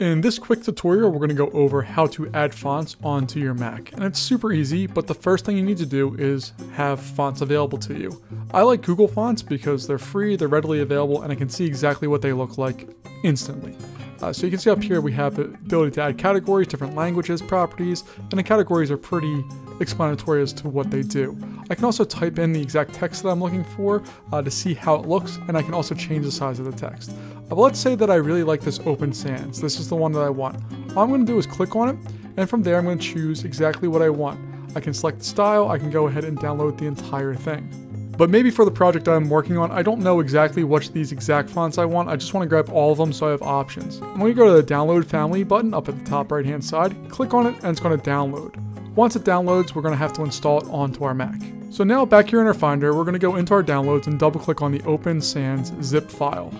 In this quick tutorial, we're going to go over how to add fonts onto your Mac. And it's super easy, but the first thing you need to do is have fonts available to you. I like Google Fonts because they're free, they're readily available, and I can see exactly what they look like instantly. Uh, so you can see up here we have the ability to add categories, different languages, properties, and the categories are pretty explanatory as to what they do. I can also type in the exact text that I'm looking for uh, to see how it looks, and I can also change the size of the text. But let's say that I really like this Open Sans. This is the one that I want. All I'm going to do is click on it, and from there I'm going to choose exactly what I want. I can select the style, I can go ahead and download the entire thing. But maybe for the project I'm working on, I don't know exactly which these exact fonts I want. I just want to grab all of them so I have options. I'm to go to the download family button up at the top right hand side, click on it, and it's going to download. Once it downloads, we're going to have to install it onto our Mac. So now back here in our Finder, we're going to go into our downloads and double click on the Open Sans zip file.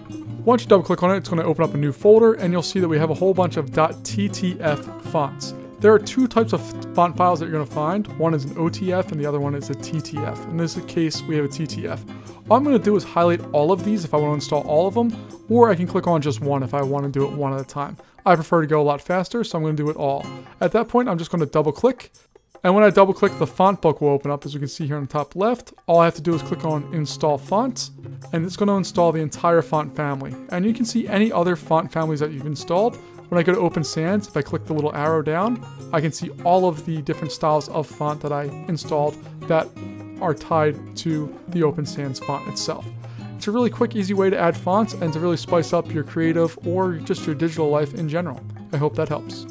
Once you double click on it, it's going to open up a new folder and you'll see that we have a whole bunch of .ttf fonts. There are two types of font files that you're going to find. One is an OTF and the other one is a TTF. In this case, we have a TTF. All I'm going to do is highlight all of these if I want to install all of them, or I can click on just one if I want to do it one at a time. I prefer to go a lot faster, so I'm going to do it all. At that point, I'm just going to double click, and when I double click, the font book will open up as you can see here on the top left. All I have to do is click on install font and it's going to install the entire font family. And you can see any other font families that you've installed. When I go to Open Sans, if I click the little arrow down, I can see all of the different styles of font that I installed that are tied to the Open Sans font itself. It's a really quick, easy way to add fonts and to really spice up your creative or just your digital life in general. I hope that helps.